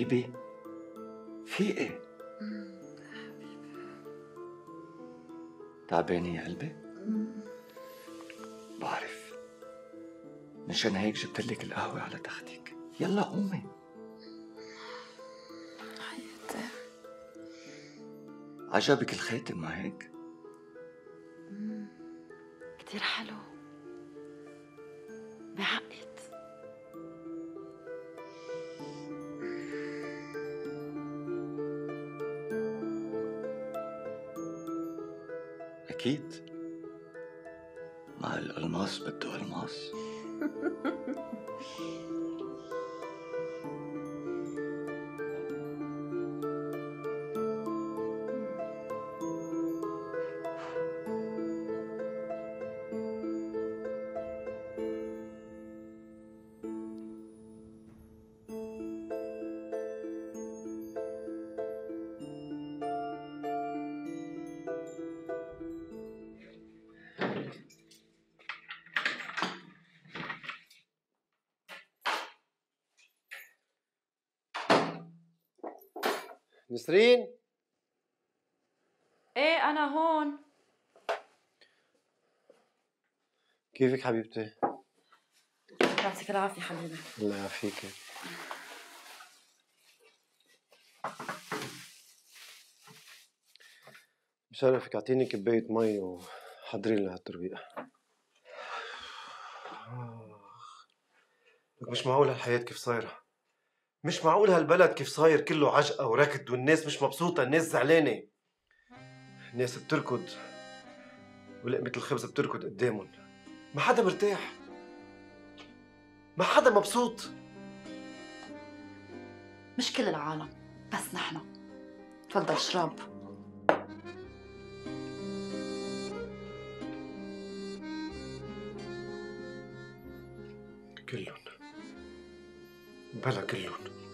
شرون بيبي في إيه؟ تعبانة يا قلبي؟ بعرف مشان هيك جبت لك القهوة على تختك يلا قومي عجبك الخاتم ما هيك؟ أكيد. مع الألماس بده ألماس. كيفك حبيبتي؟ يعطيك العافية حبيبي. الله يعافيك. بشرفك اعطيني كباية مي وحضري لنا هالترويقة لك مش معقول هالحياة كيف صايرة؟ مش معقول هالبلد كيف صاير كله عجقة وركض والناس مش مبسوطة الناس زعلانة. الناس بتركض ولقمة الخبز بتركض قدامهم. ما حدا مرتاح. ما حدا مبسوط. مش كل العالم بس نحن. تفضل اشرب. كلهم. بلا كلهم.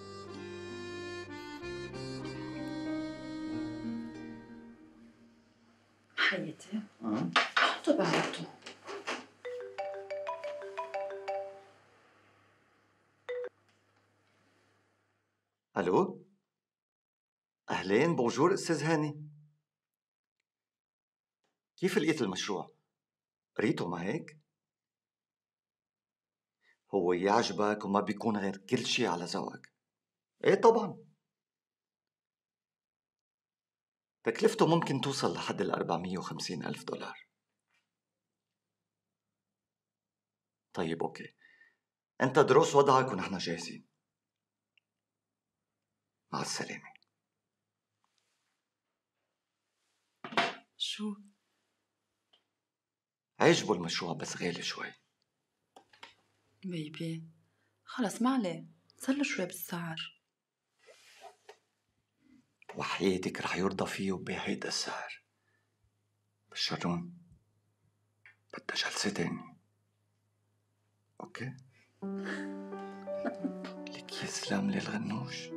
bonjour أستاذ هاني. كيف لقيت المشروع؟ قريته ما هيك؟ هو يعجبك وما بيكون غير كل شي على ذوقك. إيه طبعا. تكلفته ممكن توصل لحد ال 450 ألف دولار. طيب okay. أنت دروس وضعك ونحن جاهزين. مع السلامة. شو؟ عجبه المشروع بس غالي شوي. بيبي خلص ما عليه. صار له شوي بالسعر. وحياتك رح يرضى فيه بهيدا السعر. بس شرون بدها جلسة تاني أوكي؟ لك يسلم لي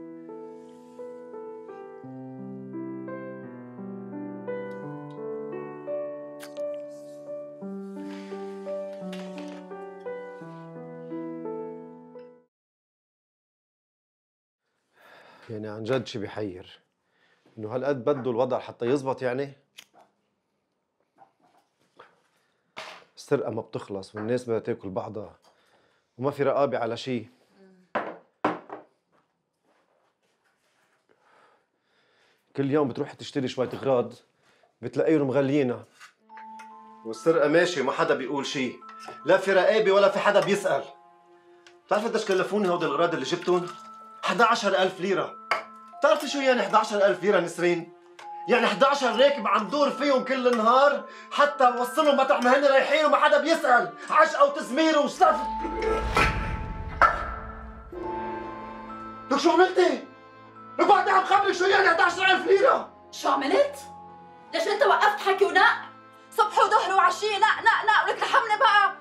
يعني عن جد شي بيحير. إنه هالقد بده الوضع حتى يزبط يعني. السرقة ما بتخلص والناس بدها تاكل بعضها وما في رقابة على شي. كل يوم بتروح تشتري شوية اغراض بتلاقيهم مغليينها. والسرقة ماشي وما حدا بيقول شي. لا في رقابة ولا في حدا بيسأل. بتعرف قديش كلفوني هودي الأغراض اللي جبتهم؟ 11000 ليرة. بتعرفي شو يعني 11000 ليرة نسرين؟ يعني 11 راكب عم دور فيهم كل النهار حتى وصلهم مطرح ما هن رايحين وما حدا بيسأل عشقة وتزمير وصف لك شو عملتي؟ لك بعدني عم خبرك شو يعني 11000 ليرة؟ شو عملت؟ ليش أنت وقفت حكي ونق؟ صبح وظهر وعشية نق نق نق ولك رحمني بقى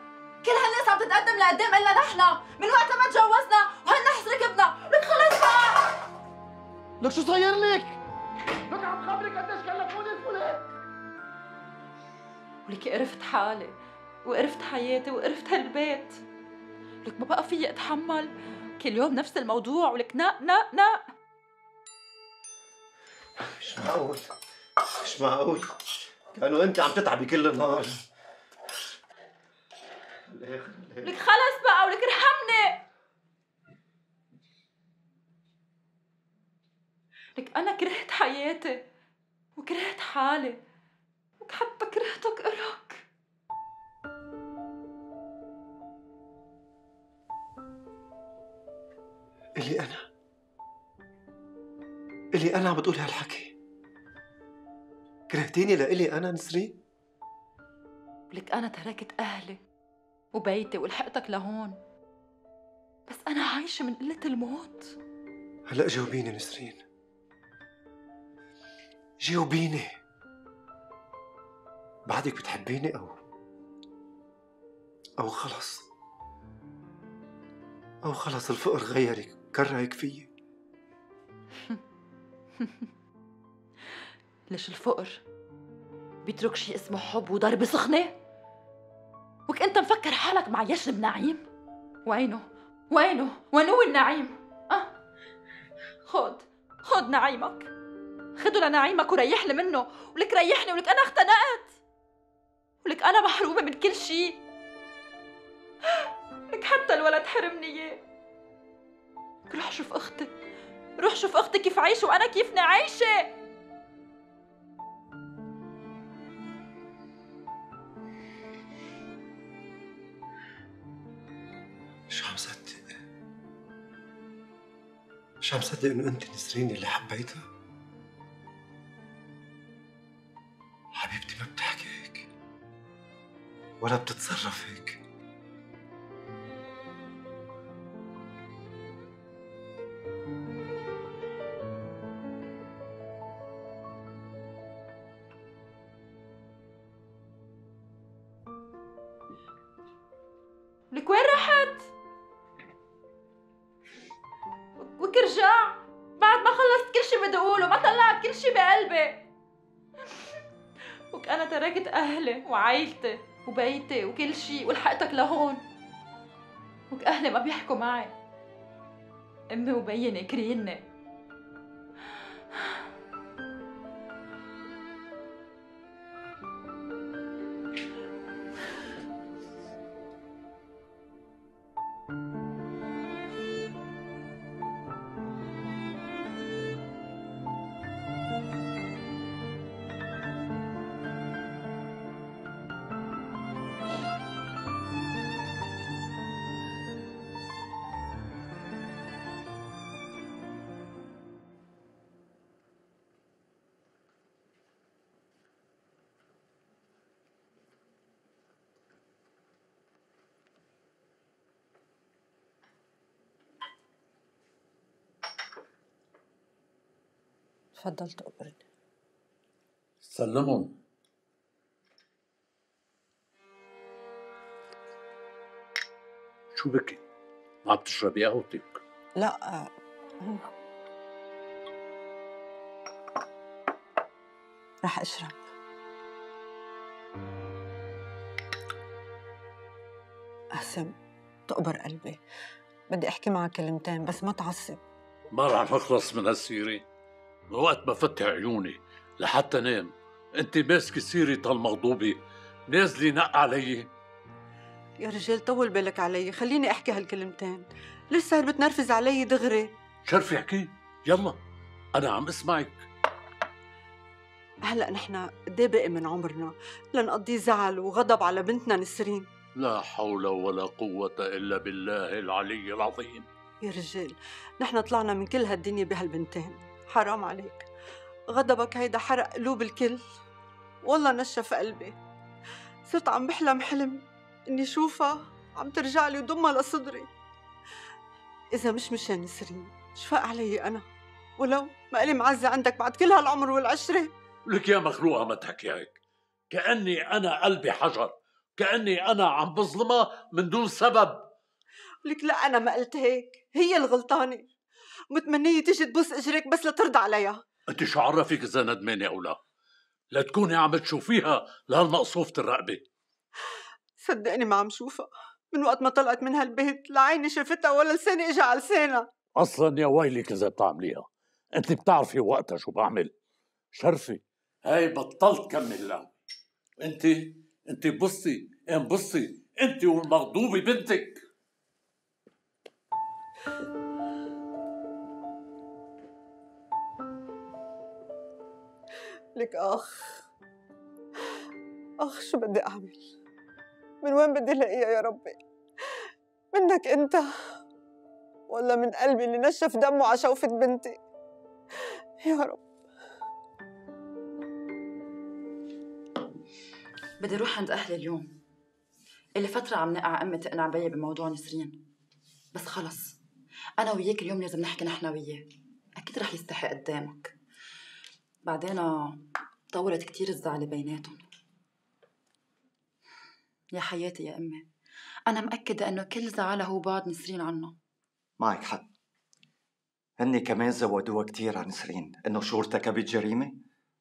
كل هالناس عم تتقدم لقدام إلا نحن من وقت ما تجوزنا وهالنحس ركبنا لك خلص لك شو صاير لك؟ لك عم خبرك قديش كلفوني الفلان ولك قرفت حالي وقرفت حياتي وقرفت هالبيت. ولك ما بقى فيي أتحمل. كل يوم نفس الموضوع ولك نا نا نا. مش معقول مش معقول. كانوا أنت عم تتعبي كل النهار. لك خلص بقى ولك ارحمني. لك أنا كرهت حياتي وكرهت حالي وحتى كرهتك إلك. اللي أنا اللي أنا عم بتقولي هالحكي. كرهتيني لإلي أنا نسرين لك أنا تركت أهلي وبيتي ولحقتك لهون. بس أنا عايشة من قلة الموت. هلأ جاوبيني نسرين. جاوبيني بعدك بتحبيني أو أو خلص أو خلص الفقر غيرك كرهك فيي ليش الفقر بيترك شيء اسمه حب وضرب سخنة؟ وك أنت مفكر حالك مع يشرب بنعيم؟ وينه؟ وينه؟ وين هو النعيم؟ أه؟ خد خد نعيمك خده لنعيمك وريح لي منه. ولك ريحني ولك أنا اختنقت. ولك أنا محرومة من كل شيء لك حتى الولد حرمني إياه. روح شوف أختي. روح شوف أختي كيف عايشة وأنا كيفني عايشة. مش عم صدق؟ مش عم صدق إنه أنت نسرين اللي حبيتها؟ ولا بتتصرف هيك. لك وين رحت؟ وك رجع بعد ما خلصت كل شي بدي اقوله ما طلعت كل شي بقلبي. وك أنا تركت أهلي وعائلتي وبيتي وكل شي ولحقتك لهون. وك أهلي ما بيحكوا معي. أمي وبيي ناكريني تفضل تقبرني سلمهم. شو بكي؟ ما عم تشربي قهوتك لا آه، رح أشرب. قاسم تقبر قلبي. بدي أحكي معك كلمتين بس ما تعصب. ما رح نخلص من هالسيرة وقت ما فتح عيوني لحتى نام. انت ماسكة سيرة هالمغضوبة نازلة نق علي. يا رجال طول بالك علي. خليني أحكي هالكلمتين. ليش صار بتنرفز علي دغري. شرفي احكي يلا أنا عم اسمعك. هلأ نحن قد باقي من عمرنا. لنقضيه زعل وغضب على بنتنا نسرين. لا حول ولا قوة إلا بالله العلي العظيم. يا رجال نحن طلعنا من كل هالدنيا بهالبنتين. حرام عليك. غضبك هيدا حرق قلوب الكل. والله نشف قلبي. صرت عم بحلم حلم إني شوفها عم ترجع لي وضمها لصدري. إذا مش مشان نسرين شفاق علي أنا. ولو ما إلي معزة عندك بعد كل هالعمر والعشرة. لك يا مخلوقة ما تحكي هيك. كأني أنا قلبي حجر. كأني أنا عم بظلمها من دون سبب. لك لا أنا ما قلت هيك. هي الغلطانة. متمنية تيجي تبوس إجريك بس لترضى عليها أنت شو عرفك إذا ندمانة أو لا؟ لا تكوني عم تشوفيها لهالمقصوفة الرقبة. صدقني ما عم شوفها. من وقت ما طلعت من هالبيت لا عيني شافتها ولا لساني اجى على لسانها. أصلا يا ويلك إذا بتعمليها. أنت بتعرفي وقتها شو بعمل. شرفي. هاي بطلت كمل لعب أنت أنت بصي انبصي أنت والمغضوبة بنتك. لك أخ. أخ شو بدي أعمل؟ من وين بدي الاقيها يا ربي؟ منك أنت ولا من قلبي اللي نشف دمه على شوفة بنتي؟ يا رب. بدي أروح عند أهلي اليوم. اللي فترة عم نقع أمي تقنع بيي بموضوع نسرين. بس خلص. أنا وياك اليوم لازم نحكي نحن وياه. أكيد رح يستحي قدامك. بعدين طولت كتير الزعلة بيناتهم. يا حياتي يا أمي أنا مأكدة إنه كل زعلها هو بعد نسرين عنه. معك حق. هني كمان زودوها كتير عن نسرين. إنه شو ارتكبت جريمة؟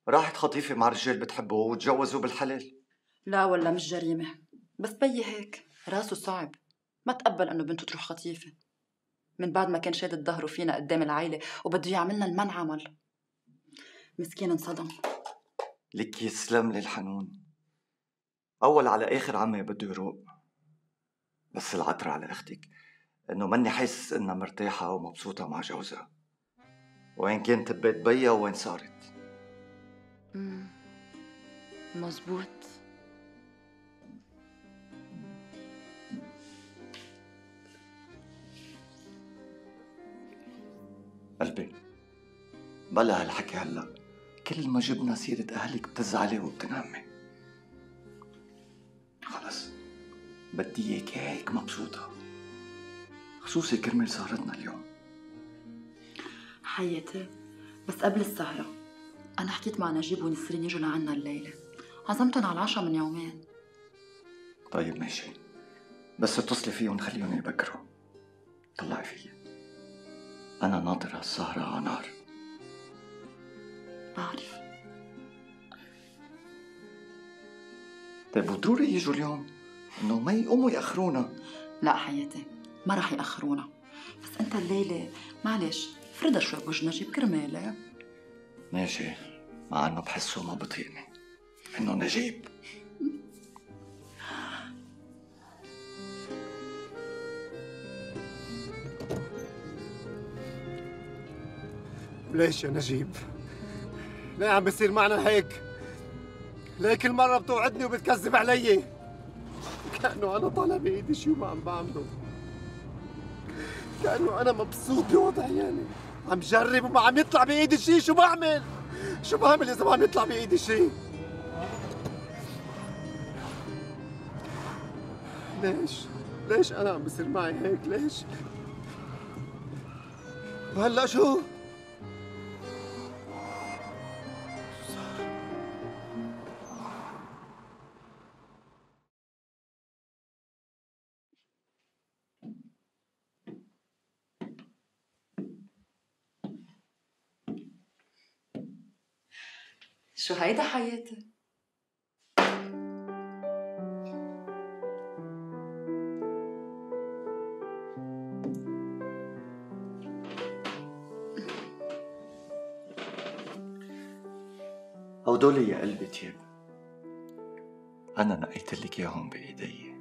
راحت خطيفة مع رجال بتحبه وتجوزوا بالحلال. لا ولا مش جريمة بس بيي هيك. راسه صعب. ما تقبل إنه بنته تروح خطيفة. من بعد ما كان شادد ظهره فينا قدام العيلة وبده يعملنا المن عمل مسكين انصدم. لك يسلم لي الحنون. أول على آخر عمي بده يروق. بس العطر على أختك إنه ماني حاسس إنها مرتاحة ومبسوطة مع جوزها. وين كانت ببيت بيا وين صارت. مم. مزبوط قلبي بلا هالحكي هلأ. كل ما جبنا سيرة أهلك بتزعلي وبتنامي خلص. بدي إياكي هيك مبسوطة. خصوصي كرمال سهرتنا اليوم. حياتي. بس قبل السهرة أنا حكيت مع نجيب ونسرين يجوا لعنا الليلة. عزمتهم على العشاء من يومين. طيب ماشي. بس اتصلي فيهم خليهم يبكروا. طلعي فيي أنا ناطر هالسهرة على نار. طيب وضروري يجوا اليوم. إنه ما يقوموا يأخرونا لا حياتي ما رح يأخرونا بس أنت الليلة معلش فردها شوي بوجه نجيب كرمالي ماشي. مع إنه بحسه ما بطيقني. إنه نجيب ليش يا نجيب؟ ليه عم بيصير معنا هيك؟ ليه كل مرة بتوعدني وبتكذب علي؟ كأنه أنا طالع بإيدي شيء وما عم بعمله كأنه أنا مبسوط بوضعي يعني عم جرب وما عم يطلع بإيدي شيء شو بعمل؟ شو بعمل إذا ما عم يطلع بإيدي شيء؟ ليش؟ ليش أنا عم بيصير معي هيك؟ ليش؟ وهلأ شو؟ شو هيدا حياتي؟ هودول يا قلبي تياب أنا نقيت لك إياهم بإيدي.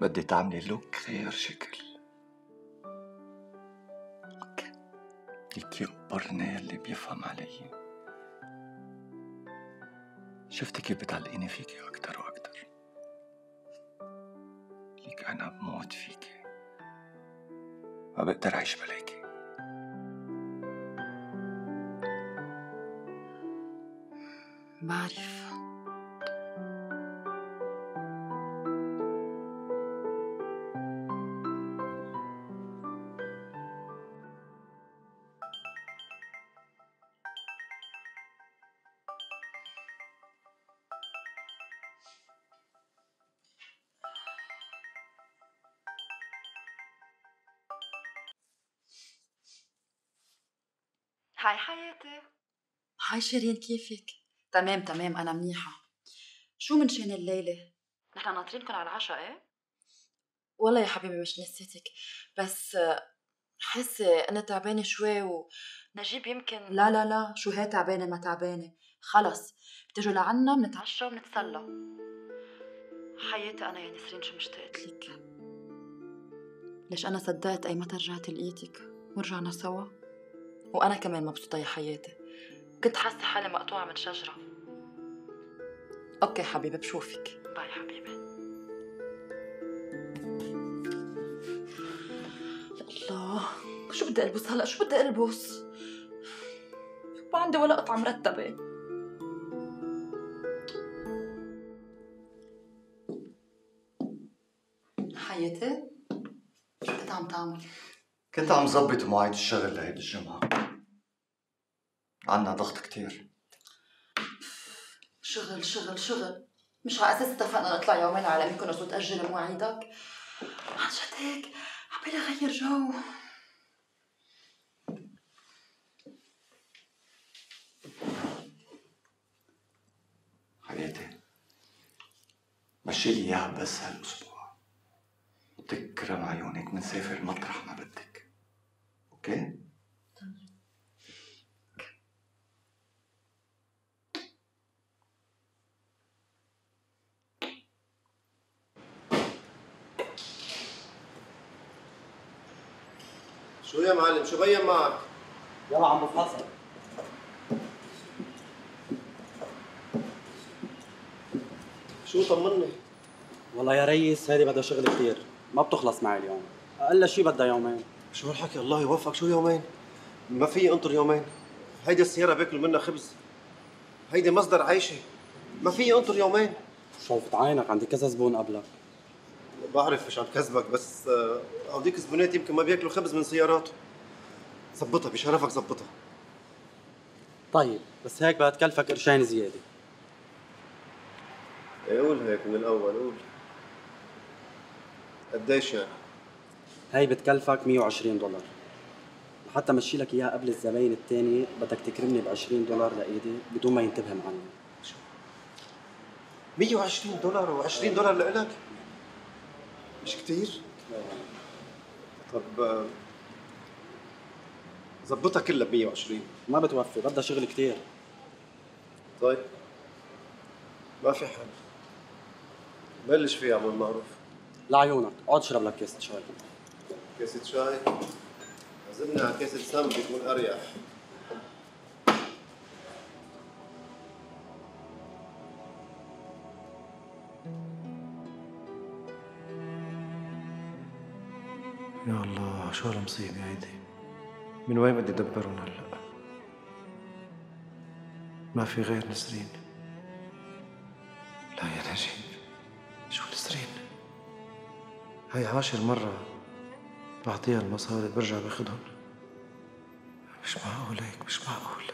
بدي تعملي لوك غير شكل. لك يقبرني اللي بيفهم علي. شفتي كيف بتعلقيني فيكي أكتر وأكتر. لك أنا بموت فيكي ما بقدر أعيش بلاكي. بعرف. شيرين كيفك؟ تمام تمام أنا منيحة. شو من شان الليلة؟ نحن ناطرينكم على العشاء إيه؟ والله يا حبيبي مش نسيتك بس حاسة أنا تعبانة شوي و نجيب يمكن لا لا لا شو هي تعبانة ما تعبانة. خلص بتجوا لعنا بنتعشى وبنتسلى حياتي أنا يا نسرين شو مشتقت لك ليش أنا صدقت أي متى رجعت لقيتك؟ ورجعنا سوا. وأنا كمان مبسوطة يا حياتي. كنت حاسة حالي مقطوعة من شجرة. okay حبيبي بشوفك. bye حبيبي يا الله شو بدي ألبس هلأ؟ شو بدي ألبس؟ ما عندي ولا قطعة مرتبة. حياتي؟ شو كنت عم تعمل؟ كنت عم ظبط مواعيد الشغل لهيدي الجمعة. عنا ضغط كتير. شغل شغل شغل. مش على أساس اتفقنا نطلع يومين على ميكونوس وتأجل مواعيدك عن جد هيك؟ عبالي اغير جو. حياتي مشي لي إياها بس هالأسبوع. وتكرم عيونك منسافر مطرح ما بدك. أوكي؟ شو يا معلم؟ شو بين معك؟ يلا عم بفحصك شو طمني؟ والله يا ريس هذه بدها شغل كثير ما بتخلص معي اليوم. أقل شيء بدها يومين. شو هالحكي؟ الله يوفقك. شو يومين؟ ما في انطر يومين. هيدي السيارة باكل منها خبز. هيدي مصدر عيشي ما في انطر يومين. شوفت عينك عندي كذا زبون قبلك. بعرف مش عم كذبك بس آه، هوديك زبونات يمكن ما بياكلوا خبز من سياراتهم. زبطها بشرفك زبطها طيب بس هيك بدها تكلفك قرشين زيادة. إيه، قول هيك من الأول قول. قديش يعني؟ هي بتكلفك 120 دولار. لحتى مشي لك إياها قبل الزباين الثانية بدك تكرمني ب 20 دولار لإيدي بدون ما ينتبه معنا 120 دولار و20 دولار لإلك؟ مش كتير؟ طب آه، زبطها كلها ب 120 ما بتوفي بدها شغل كثير طيب. ما في حل. بلش فيها عمل معروف لعيونك اقعد اشرب لك كاسه شاي. كاسة شاي. عزمنا على كاسة سم بيكون أريح. هالمصيبة هيدي من وين بدي ادبرهم هلأ؟ ما في غير نسرين. لا يا نجيب شو نسرين؟ هاي عاشر مرة بعطيها المصاري برجع باخدهم. مش معقول هيك مش معقول.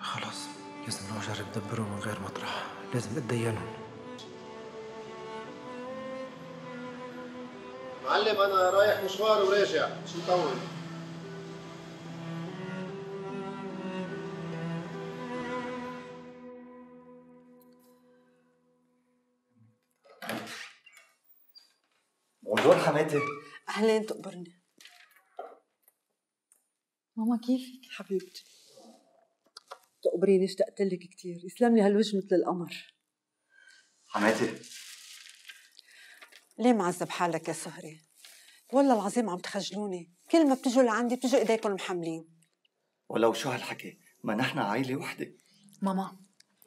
خلص لازم اجرب دبرهم من غير مطرح لازم اتدينهم. معلم أنا رايح مشوار وراجع مش مطول. بونجور حماتي. اهلين تقبرني. ماما كيفك؟ حبيبتي. تقبريني اشتقت لك كثير يسلم لي هالوجه مثل القمر. حماتي. ليه معذب حالك يا سهري؟ والله العظيم عم تخجلوني. كل ما بتجوا لعندي بتجوا إيديكم محملين. ولو شو هالحكي ما نحن عائلة وحدة. ماما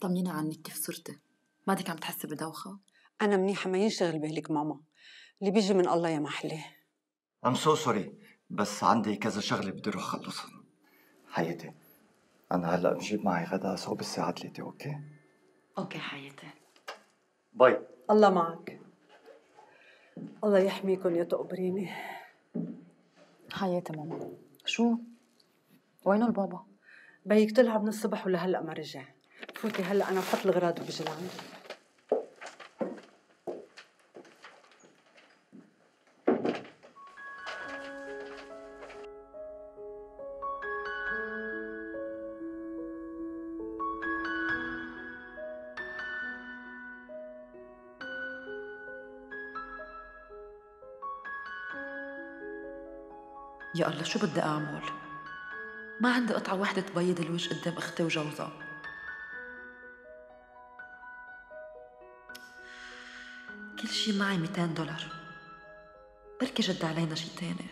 طمنينا عنك كيف صرتي؟ ما بدك عم تحسي بدوخة؟ أنا منيحة ما ينشغل بالك ماما. اللي بيجي من الله يا محلاه I'm so sorry بس عندي كذا شغلة بدي أروح اخلصهم حياتي أنا هلأ بجيب معي غدا صوب الساعة 3 okay؟ okay حياتي. bye. الله معك. الله يحميكم يا تقبريني حياتي ماما شو؟ وينه البابا؟ بيك طلع من الصبح ولا هلأ ما رجع فوتي هلأ أنا بحط الغراض وبجي لعندي شو بدي أعمل؟ ما عندي قطعة واحدة تبيض الوجه قدام أختي وجوزها. كل شي معي 200 دولار. بركي جد علينا شي تاني.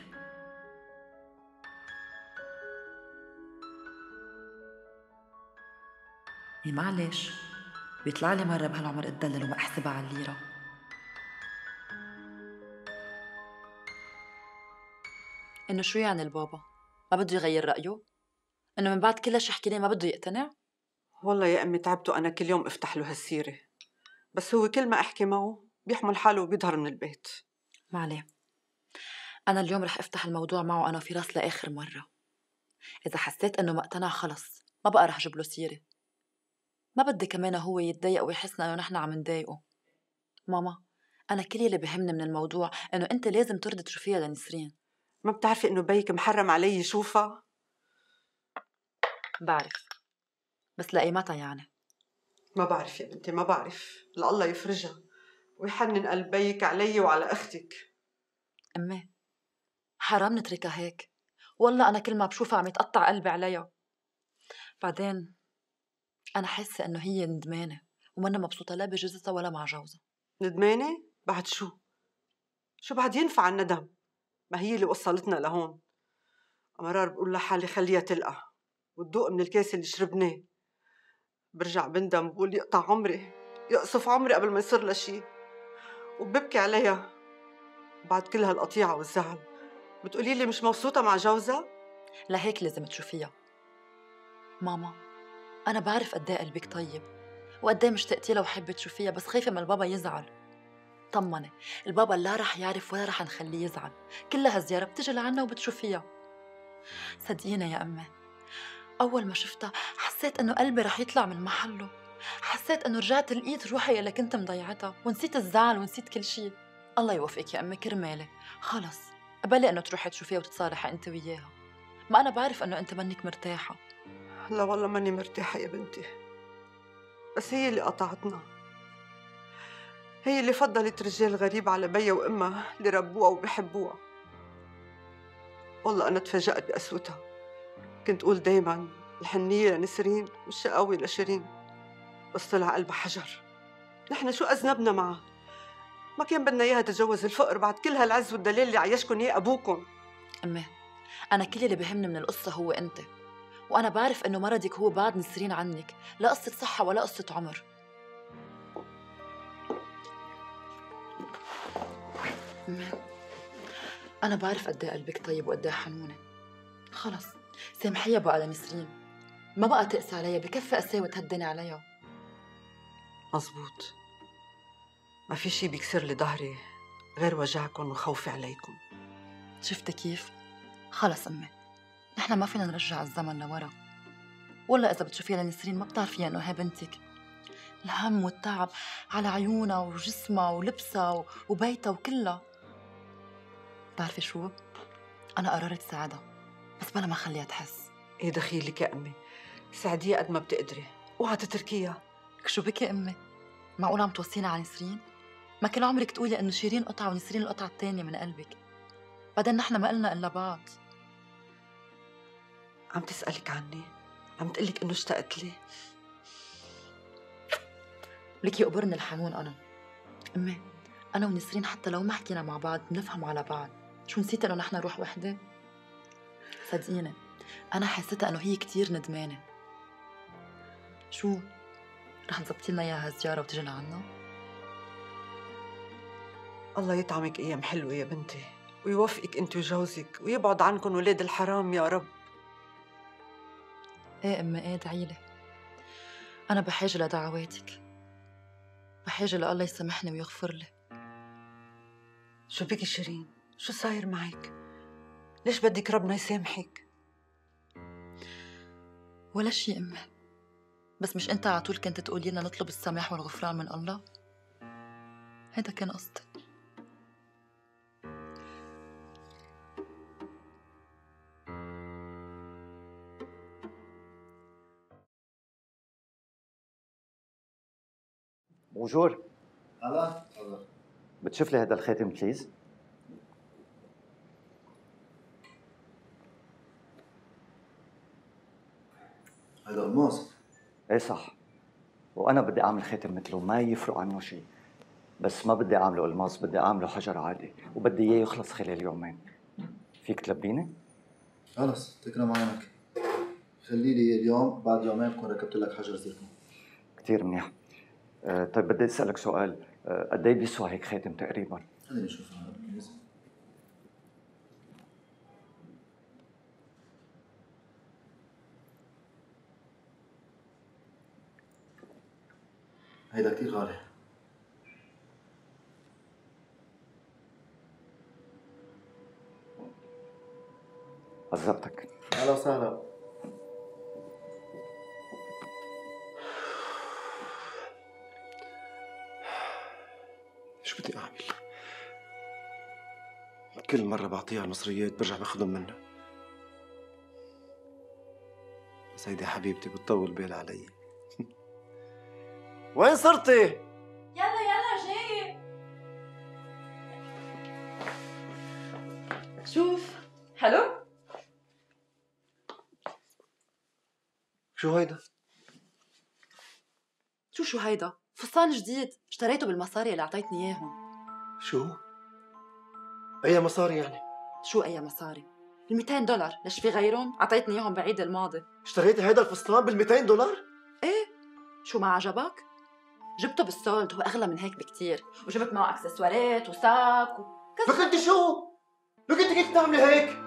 معلش بيطلع لي مرة بهالعمر اتدلل وما أحسبها على الليرة. إنه شو يعني البابا؟ ما بده يغير رأيه؟ إنه من بعد كل شي حكي لي ما بده يقتنع؟ والله يا أمي تعبت وأنا كل يوم أفتح له هالسيرة. بس هو كل ما أحكي معه بيحمل حاله وبيظهر من البيت. ما عليه. أنا اليوم رح أفتح الموضوع معه أنا وفراس لآخر مرة. إذا حسيت إنه ما اقتنع خلص ما بقى رح أجيب له سيرة. ما بدي كمان هو يتضايق ويحسنا إنه نحن عم نضايقه. ماما أنا كل اللي بهمني من الموضوع إنه أنت لازم ترضي تشوفيها لنسرين. ما بتعرفي إنه بيك محرم علي يشوفها بعرف بس لأيمتى يعني؟ ما بعرف يا بنتي ما بعرف. لله يفرجها ويحنن قلب بيك علي وعلى أختك. أمي حرام نتركها هيك. والله أنا كل ما بشوفها عم يتقطع قلبي عليها. بعدين أنا حاسة إنه هي ندمانة ومنا مبسوطة لا بجوزتها ولا مع جوزها. ندمانة؟ بعد شو؟ شو بعد ينفع الندم؟ ما هي اللي وصلتنا لهون. مرار بقول لحالي خليها تلقى. وتدوق من الكاس اللي شربناه. برجع بندم بقول يقطع عمري يقصف عمري قبل ما يصير لها شي وببكي عليها بعد كل هالقطيعة والزعل. بتقولي لي مش مبسوطة مع جوزها؟ لهيك لازم تشوفيها. ماما أنا بعرف قد إيه قلبك طيب وقد إيه مشتقتي لها وحابة تشوفيها بس خايفة من البابا يزعل. طمني. البابا لا رح يعرف ولا رح نخليه يزعل. كلها زيارة بتجي لعنا وبتشوفيها صدقيني يا أمي أول ما شفتها حسيت إنه قلبي رح يطلع من محله. حسيت إنه رجعت لقيت روحي اللي كنت مضيعتها ونسيت الزعل ونسيت كل شيء الله يوفقك يا أمي كرمالي. خلص قبلي إنه تروحي تشوفيها وتتصالحي أنت وياها. ما أنا بعرف إنه أنت منك مرتاحة. لا والله ماني مرتاحة يا بنتي. بس هي اللي قطعتنا. هي اللي فضلت رجال غريب على بيا وأمها اللي ربوها وبحبوها والله أنا تفاجأت بقسوتها كنت أقول دايما الحنية لنسرين والشقاوة لشيرين بس طلع قلبها حجر. نحن شو أذنبنا معها؟ ما كان بدنا إياها تتجوز الفقر بعد كل هالعز والدلال اللي عيشكن إياه أبوكم أمي أنا كل اللي بهمني من القصة هو أنت. وأنا بعرف إنه مرضك هو بعد نسرين عنك. لا قصة صحة ولا قصة عمر. أنا بعرف قد إيه قلبك طيب وقد إيه حنونة. خلص سامحيها بقى لنسرين ما بقى تقسى عليها بكفي قساوة تهدني عليها. مزبوط ما في شي بيكسر لي ظهري غير وجعكم وخوفي عليكم. شفتي كيف؟ خلص أمي نحن ما فينا نرجع الزمن لورا. ولا إذا بتشوفيها لنسرين ما بتعرفيها إنه هي بنتك. الهم والتعب على عيونها وجسمها ولبسها وبيتها وكلها. بتعرفي شو؟ أنا قررت ساعدها بس بلا ما خليها تحس. إيه دخيلك يا أمي. ساعديها قد ما بتقدري. أوعى تتركيها. لك شو بك يا أمي؟ معقول عم توصينا على نسرين؟ ما كل عمرك تقولي إنه شيرين قطعة ونسرين القطعة الثانية من قلبك؟ بعدين نحن ما قلنا إلا بعض. عم تسألك عني. عم تقلك إنه اشتقت لي. لك يقبرني الحنون أنا. أمي أنا ونسرين حتى لو ما حكينا مع بعض بنفهم على بعض. شو نسيت إنه نحن روح وحدة؟ صدقيني أنا حسيتها إنه هي كتير ندمانة شو؟ رح تظبطي لنا إياها زيارة وتجي لعنا؟ الله يطعمك أيام حلوة يا بنتي ويوفقك أنت وجوزك ويبعد عنكم ولاد الحرام يا رب إيه أمي إيه ادعيلي أنا بحاجة لدعواتك بحاجة لله يسامحني ويغفر لي شو بك شيرين شو صاير معك؟ ليش بدك ربنا يسامحك؟ ولا شيء أمي بس مش أنت على طول كنت تقولي لنا نطلب السماح والغفران من الله؟ هيدا كان قصدي. bonjour. هلا تفضل بتشوف لي هذا الخاتم please هيدا الماس. إيه صح. وأنا بدي أعمل خاتم مثله ما يفرق عنه شيء. بس ما بدي أعمله الماس بدي أعمله حجر عادي. وبدي إياه يخلص خلال يومين. فيك تلبيني؟ خلص تكرم عينك خلي لي اليوم بعد يومين بكون ركبت لك حجر زيركون كثير منيح. أه طيب بدي أسألك سؤال. أه قد إيه بيسوى هيك خاتم تقريبا؟ خليني أشوف. هذا هيدا كثير غالي. عذبتك أهلا وسهلا. شو بدي أعمل؟ كل مرة بعطيها المصريات برجع باخذهم منها. بس هيدي حبيبتي بتطول بال علي. وين صرتي؟ يلا يلا جاي. شوف. حلو شو هيدا؟ شو شو هيدا؟ فستان جديد. اشتريته بالمصاري اللي أعطيتني إياهم. شو؟ أي مصاري يعني؟ شو أي مصاري؟ ال 200 دولار. ليش في غيرهم؟ أعطيتني إياهم بعيد الماضي. اشتريتي هيدا الفستان بال 200 دولار؟ إيه. شو ما عجبك؟ جبته بالسولد هو أغلى من هيك بكتير. وجبت معه أكسسوارات وساك وكذا لك انت شو؟ لك انت كيف تعملي هيك؟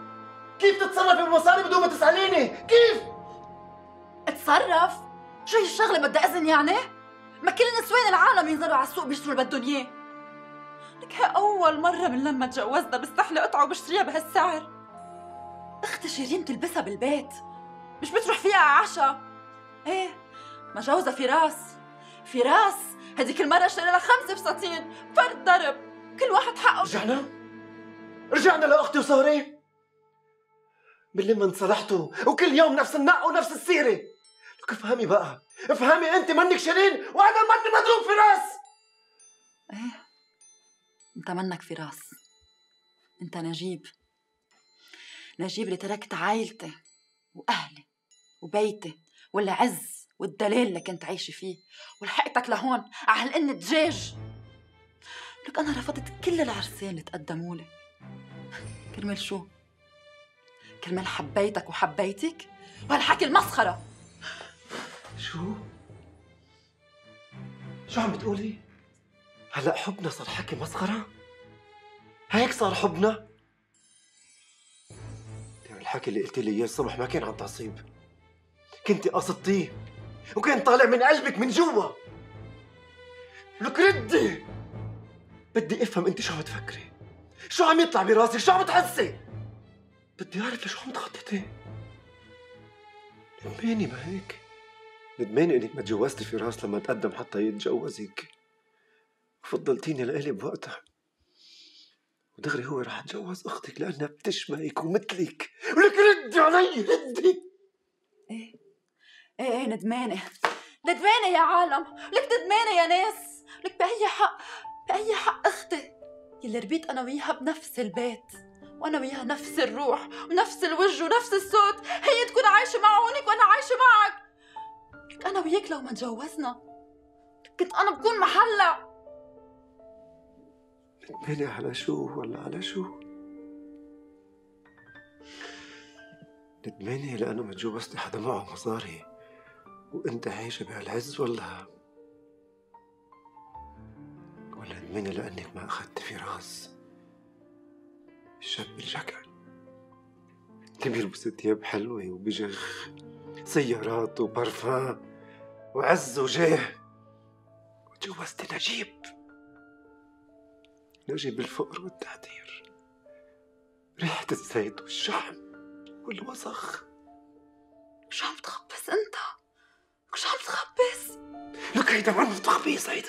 كيف تتصرفي بالمصاري بدون ما تسأليني؟ كيف؟ اتصرف؟ شو هي الشغلة بدها إذن يعني؟ ما كل نسوان العالم ينزلوا على السوق بيشتروا اللي بدهم إياه. لك هي أول مرة من لما تجوزنا بستحلي قطعه وبشتريها بهالسعر. أختي شيرين تلبسها بالبيت. مش بتروح فيها على عشاء. إيه مجوزة فراس فراس هذيك المرة اشتري لها خمسة فساتين. فرد ضرب. كل واحد حقه. رجعنا؟ رجعنا لأختي وصهري؟ من لما انصلحتوا وكل يوم نفس النق ونفس السيرة. لك افهمي بقى. افهمي أنت منك شيرين وأنا مني مضروب في راس. إيه؟ أنت منك فراس أنت نجيب. نجيب اللي تركت عائلتي وأهلي وبيتي والعز والدلال اللي كنت عايشة فيه ولحقتك لهون على هالقن دجاج لك أنا رفضت كل العرسان اللي تقدموا لي كرمال شو؟ كرمال حبيتك وحبيتك؟ وهالحكي المسخرة شو؟ شو عم بتقولي؟ هلا حبنا صار حكي مسخرة؟ هيك صار حبنا؟ يعني الحكي اللي قلت لي إياه الصبح ما كان عن تعصيب كنت قصدتيه وكان طالع من قلبك من جوا. لك ردي. بدي افهم انت شو عم تفكري. شو عم يطلع براسك؟ شو عم تحسي؟ بدي اعرف لشو عم تخططي. ندماني ما هيك؟ ندماني انك ما تجوزتي فراس لما تقدم حتى يتجوزك. وفضلتيني لإلي بوقتها. ودغري هو رح يتجوز أختك لأنها بتشبهك ومثلك. ولك ردي علي ردي. إيه إيه ندمانة. ندمانة يا عالم. لك ندمانة يا ناس. لك بأي حق بأي حق أختي. يلي ربيت أنا وياها بنفس البيت وأنا وياها نفس الروح ونفس الوجه ونفس الصوت. هي تكون عايشة مع هونك وأنا عايشة معك. لك أنا وياك لو ما تجوزنا. كنت أنا بكون محلها ندماني على شو ولا على شو؟ ندماني لأنه ما تجوزتي حدا معه مصاري. وانت عايشة بهالعز ولا؟ ولا ندماني لأنك ما أخذت فراس الشاب الجكل اللي بيلبس ثياب حلوة وبيجخ سيارات وبرفان وعز وجاه. وتجوزت نجيب نجيب الفقر والتعتير ريحة الزيت والشحم والوسخ. شو عم تخبص أنت؟ شو عم تخبص؟ لك هيدا منه تخبيص هيدا.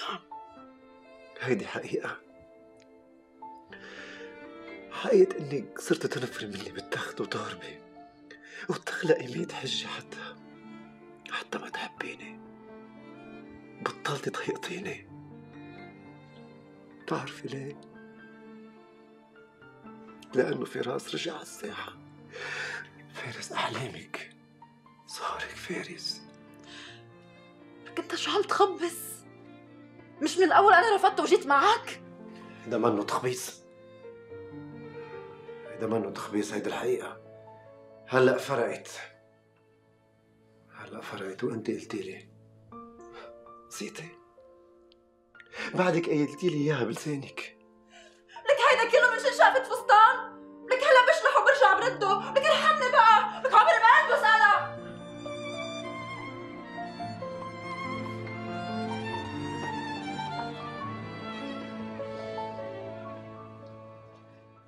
هيدي حقيقة. حقيقة انك صرت تنفري مني بالتخت وتهربي. وتخلقي ميت حجة حتى حتى ما تحبيني. بطلتي تخيطيني. بتعرفي ليه؟ لأنه فراس رجع على الساحة فارس أحلامك. صارك فارس. انت شو عم تخبص مش من الأول أنا رفضت وجيت معك هيدا منه تخبيص. هيدا منه تخبيص هيدي الحقيقة. هلأ فرقت. هلأ فرقت وانت قلتي لي. نسيتي. بعدك قايلتي لي إياها بلسانك. لك هيدا كله من شان شافت فستان؟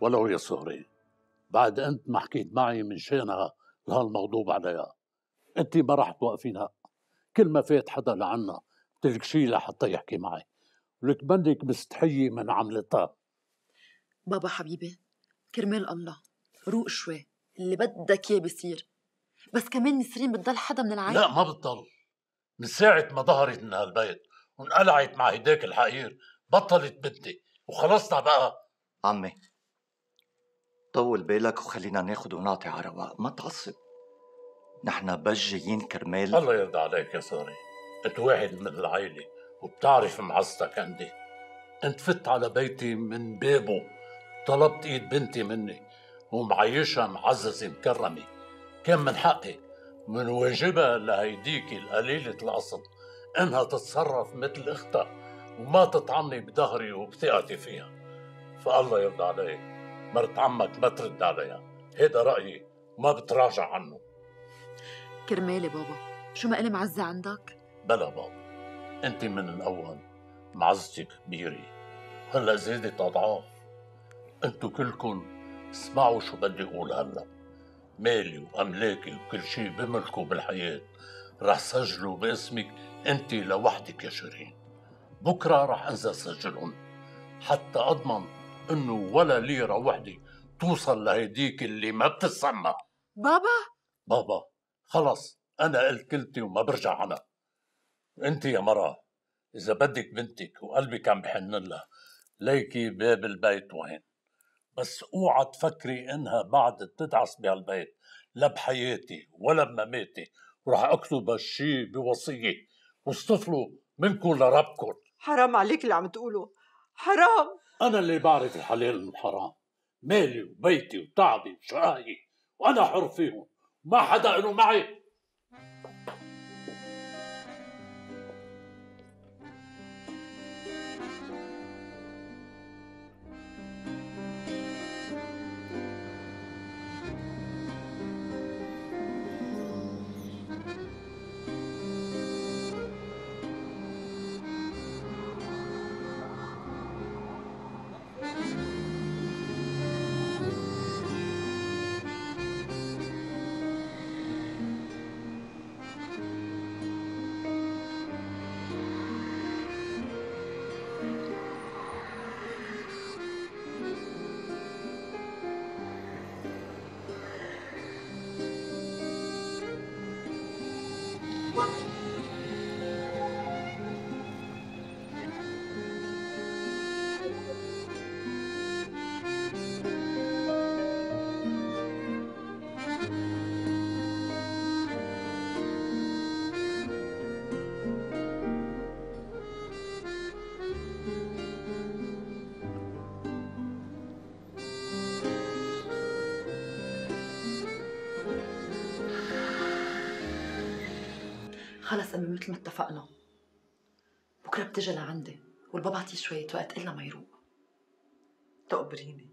ولو يا سهري بعد أنت ما حكيت معي من شانها لهالمغضوب عليها. أنت ما راح توقفينها. كل ما فات حدا لعنا بتلك شي لحتى يحكي معي. ولك منك مستحية من عملتها بابا حبيبي كرمال الله روق شوي. اللي بدك إياه بيصير. بس كمان نسرين بتضل حدا من العائلة. لا ما بتضل. من ساعة ما ظهرت من هالبيت وانقلعت مع هيداك الحقير بطلت بنتي وخلصنا بقى. عمي. طول بالك وخلينا ناخد ونعطي على رواق ما تعصب. نحن بس جايين كرمال. الله يرضى عليك يا سوري أنت واحد من العائلة وبتعرف معزتك عندي. أنت فت على بيتي من بابه. طلبت إيد بنتي مني. ومعيشها معززة مكرمة. كان من حقي. من واجبها لهيديك القليلة الأصل إنها تتصرف مثل أختها. وما تطعني بظهري وبثقتي فيها. فالله يرضى عليك. مرت عمك ما ترد عليها. هيدا رأيي. ما بتراجع عنه. كرمالي بابا شو ما إلي معزة عندك؟ بلا بابا. أنت من الأول. معزتك كبيرة. هلأ زادت أضعاف. انتو كلكم اسمعوا شو بدي أقول هلأ. مالي وأملاكي وكل شيء بملكه بالحياة. رح سجله باسمك أنت لوحدك يا شيرين. بكرة رح أنزل سجلهم. حتى أضمن إنه ولا ليرة وحده توصل لهيديك اللي ما بتسمى بابا؟ بابا خلص أنا قلت كلتي وما برجع عنها. أنت يا مرة إذا بدك بنتك وقلبك عم بحن لها ليكي باب البيت وين بس أوعى تفكري إنها بعد تدعس بهالبيت لا بحياتي ولا بمماتي. وراح أكتب هالشي بوصية. واصطفلوا منكم لربكم. حرام عليك اللي عم تقوله. حرام! أنا اللي بعرف الحلال من الحرام مالي وبيتي وتعبي وشقاي وأنا حر فيهم ما حدا له معي. خلص أمي مثل ما اتفقنا. بكرة بتجي لعندي والبابا اعطيه شوية وقت الا ما يروق. تقبريني.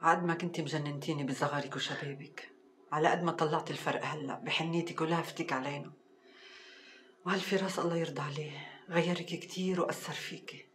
عاد ما كنتي مجننتيني بصغرك وشبابك. على قد ما طلعتي الفرق هلأ بحنيتك ولهفتك علينا. وهالفراس الله يرضى عليه غيرك كتير وأثر فيكي.